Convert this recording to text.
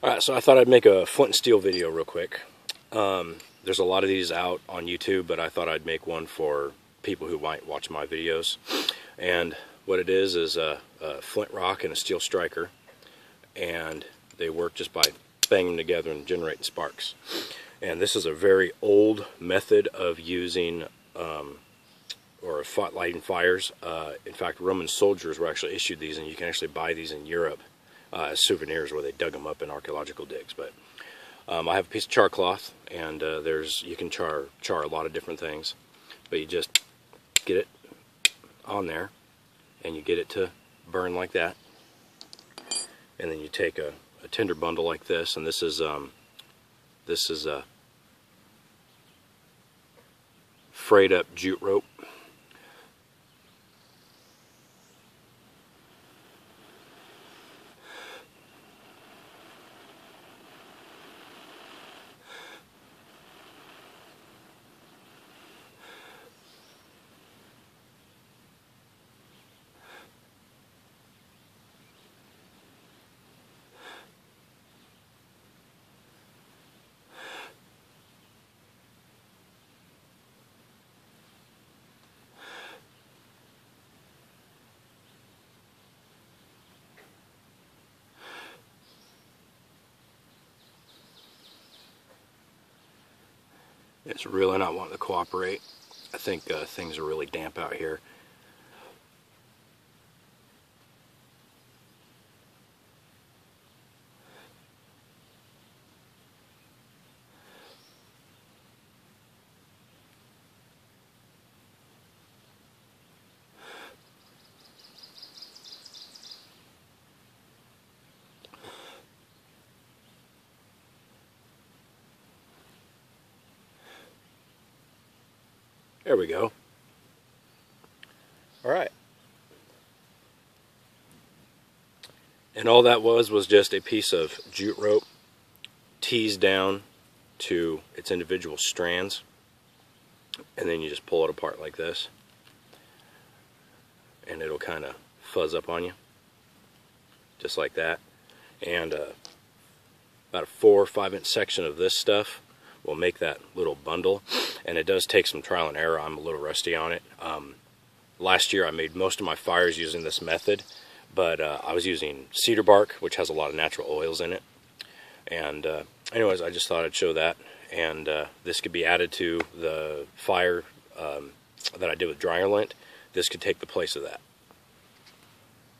Alright, so I thought I'd make a flint and steel video real quick. Um, there's a lot of these out on YouTube, but I thought I'd make one for people who might watch my videos. And what it is is a, a flint rock and a steel striker, and they work just by banging together and generating sparks. And this is a very old method of using um, or lighting fires. Uh, in fact, Roman soldiers were actually issued these, and you can actually buy these in Europe uh, as souvenirs where they dug them up in archaeological digs. But um, I have a piece of char cloth, and uh, there's you can char char a lot of different things, but you just get it on there, and you get it to burn like that, and then you take a, a tinder bundle like this, and this is um, this is a frayed up jute rope It's really not wanting to cooperate. I think uh, things are really damp out here. There we go. All right. And all that was was just a piece of jute rope teased down to its individual strands. And then you just pull it apart like this. And it'll kind of fuzz up on you. Just like that. And uh, about a four or five inch section of this stuff will make that little bundle. And it does take some trial and error. I'm a little rusty on it. Um, last year I made most of my fires using this method, but uh, I was using cedar bark, which has a lot of natural oils in it. And uh, anyways, I just thought I'd show that. And uh, this could be added to the fire um, that I did with dryer lint. This could take the place of that.